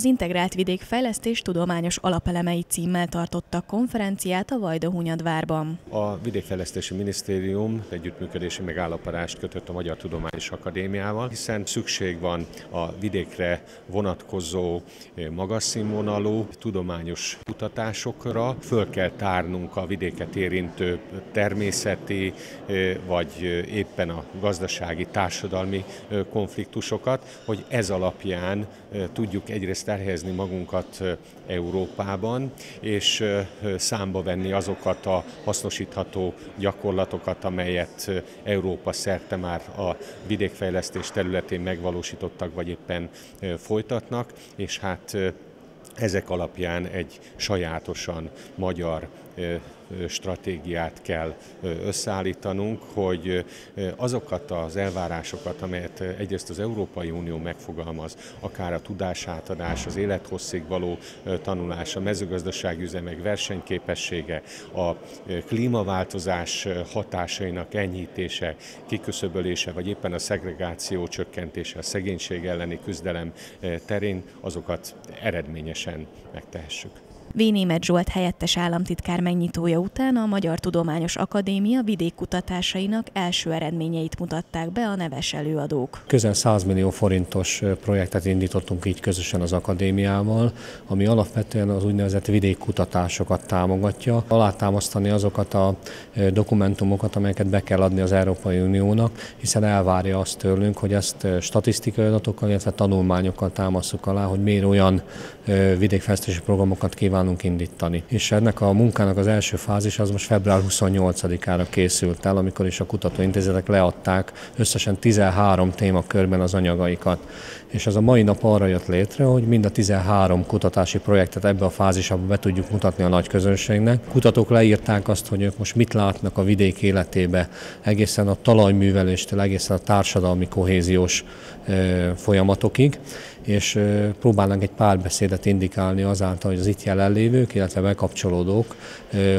Az Integrált Vidékfejlesztés Tudományos Alapelemei címmel tartottak konferenciát a Vajdahunyadvárban. A Vidékfejlesztési Minisztérium együttműködési megállapodást kötött a Magyar Tudományos Akadémiával, hiszen szükség van a vidékre vonatkozó eh, magas színvonalú tudományos kutatásokra. Föl kell tárnunk a vidéket érintő természeti eh, vagy eh, éppen a gazdasági, társadalmi konfliktusokat, hogy ez alapján tudjuk egyrészt elhelyezni magunkat Európában, és számba venni azokat a hasznosítható gyakorlatokat, amelyet Európa szerte már a vidékfejlesztés területén megvalósítottak, vagy éppen folytatnak, és hát ezek alapján egy sajátosan magyar stratégiát kell összeállítanunk, hogy azokat az elvárásokat, amelyet egyrészt az Európai Unió megfogalmaz, akár a tudásátadás, az élethosszig való tanulás, a mezőgazdasági üzemek versenyképessége, a klímaváltozás hatásainak enyhítése, kiküszöbölése, vagy éppen a szegregáció csökkentése, a szegénység elleni küzdelem terén, azokat eredményesen megtehessük. V. Német Zsolt helyettes államtitkár megnyitója után a Magyar Tudományos Akadémia vidékkutatásainak első eredményeit mutatták be a neves előadók. Közel 100 millió forintos projektet indítottunk így közösen az akadémiával, ami alapvetően az úgynevezett vidékkutatásokat támogatja, alátámasztani azokat a dokumentumokat, amelyeket be kell adni az Európai Uniónak, hiszen elvárja azt tőlünk, hogy ezt statisztikai adatokkal, illetve tanulmányokkal támaszuk alá, hogy miért olyan vidékfejlesztési programokat kíván kívánunk indítani. És ennek a munkának az első fázis az most február 28-ára készült el, amikor is a kutatóintézetek leadták összesen 13 témakörben az anyagaikat. És ez a mai nap arra jött létre, hogy mind a 13 kutatási projektet ebbe a fázisba be tudjuk mutatni a nagy közönségnek. Kutatók leírták azt, hogy ők most mit látnak a vidék életébe, egészen a talajműveléstől, egészen a társadalmi kohéziós folyamatokig, és próbálnánk egy párbeszédet indikálni azáltal, hogy az itt jelenlévők, illetve bekapcsolódók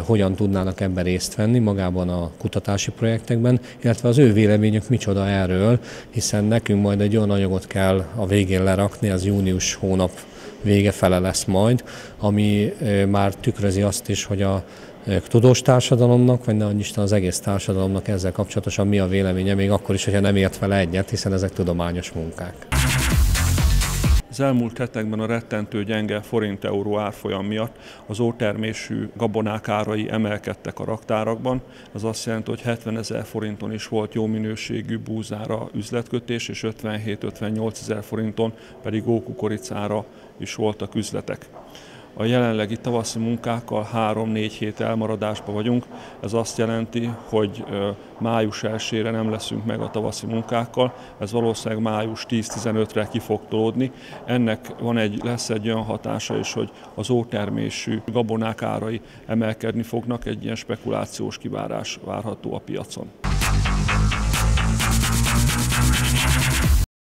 hogyan tudnának ebben részt venni magában a kutatási projektekben, illetve az ő véleményük micsoda erről, hiszen nekünk majd egy olyan anyagot kell a végén lerakni, az június hónap vége fele lesz majd, ami már tükrözi azt is, hogy a tudós társadalomnak, vagy ne Isten az egész társadalomnak ezzel kapcsolatosan mi a véleménye, még akkor is, hogyha nem ért vele egyet, hiszen ezek tudományos munkák. Az elmúlt hetekben a rettentő gyenge forint-euró árfolyam miatt az ótermésű gabonák árai emelkedtek a raktárakban. Ez azt jelenti, hogy 70 ezer forinton is volt jó minőségű búzára üzletkötés, és 57-58 ezer forinton pedig ókukoricára is voltak üzletek a jelenlegi tavaszi munkákkal 3-4 hét elmaradásba vagyunk. Ez azt jelenti, hogy május 1 nem leszünk meg a tavaszi munkákkal, ez valószínűleg május 10-15-re ki fog tolódni. Ennek van egy, lesz egy olyan hatása is, hogy az ótermésű gabonák árai emelkedni fognak, egy ilyen spekulációs kivárás várható a piacon.